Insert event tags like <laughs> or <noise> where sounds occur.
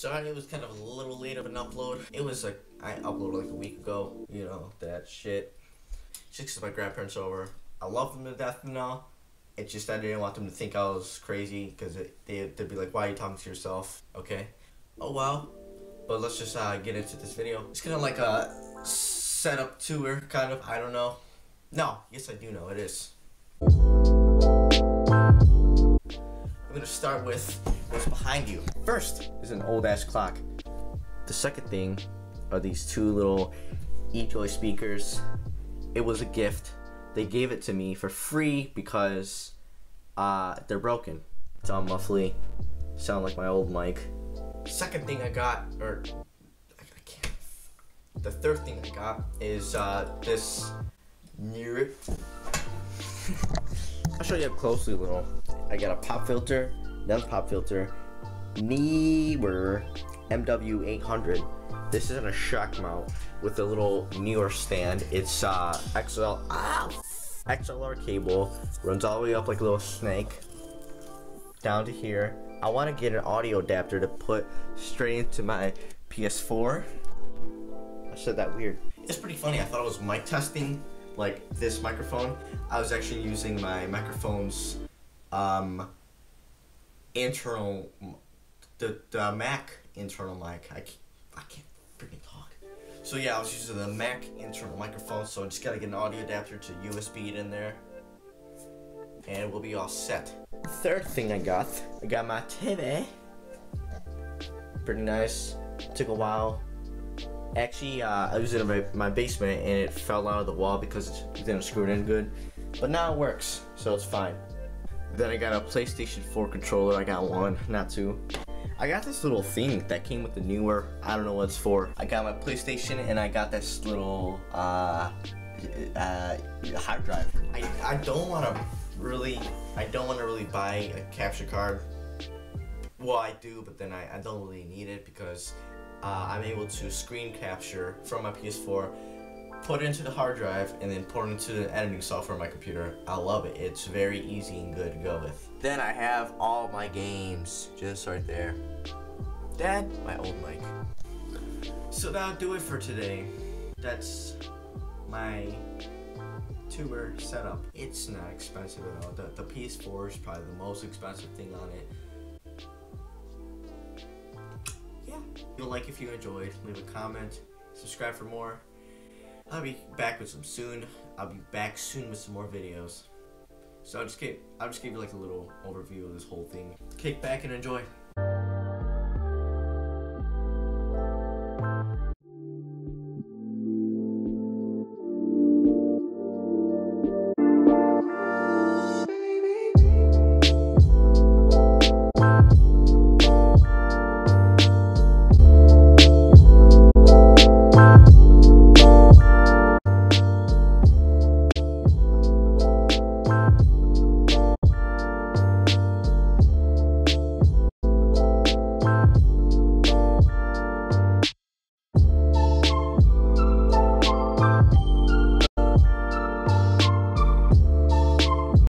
Sorry, it was kind of a little late of an upload. It was like I uploaded like a week ago. You know that shit. Just cause my grandparents over. I love them to death and all. It's just I didn't want them to think I was crazy because they they'd be like, "Why are you talking to yourself?" Okay. Oh well. But let's just uh, get into this video. It's kind of like a setup tour, kind of. I don't know. No, yes I do know it is. I'm gonna start with what's behind you. First is an old ass clock. The second thing are these two little eJoy speakers. It was a gift. They gave it to me for free because uh, they're broken. It's all muffly. Sound like my old mic. Second thing I got, or I, I can't. The third thing I got is uh, this Neewer <laughs> I'll show you up closely little. I got a pop filter, another pop filter, Neewer NW800. This isn't a shock mount with a little Neewer stand. It's uh, XL, ah, XLR cable, runs all the way up like a little snake down to here. I want to get an audio adapter to put straight into my PS4. I said that weird. It's pretty funny. I thought it was mic testing, like this microphone. I was actually using my microphone's um, internal, the, the Mac internal mic. I can't, I can't freaking talk. So yeah, I was using the Mac internal microphone, so I just gotta get an audio adapter to USB it in there. And we'll be all set. Third thing I got, I got my TV. Pretty nice. Took a while. Actually, uh, I was in my, my basement and it fell out of the wall because it didn't screw it in good. But now it works, so it's fine. Then I got a PlayStation 4 controller. I got one, not two. I got this little thing that came with the Neewer, I don't know what it's for. I got my PlayStation and I got this little uh, uh, hard drive. I, I don't want to really, I don't want to really buy a capture card. Well, I do, but then I, I don't really need it because uh, I'm able to screen capture from my PS4 put it into the hard drive, and then put it into the editing software on my computer. I love it. It's very easy and good to go with. Then I have all my games just right there. Dad, my old mic. So that'll do it for today. That's my tour setup. It's not expensive at all. The, the PS4 is probably the most expensive thing on it. Yeah. You'll like if you enjoyed. Leave a comment. Subscribe for more. I'll be back with some soon. I'll be back soon with some more videos. So I'll just give I'll just give you like a little overview of this whole thing. Kick back and enjoy.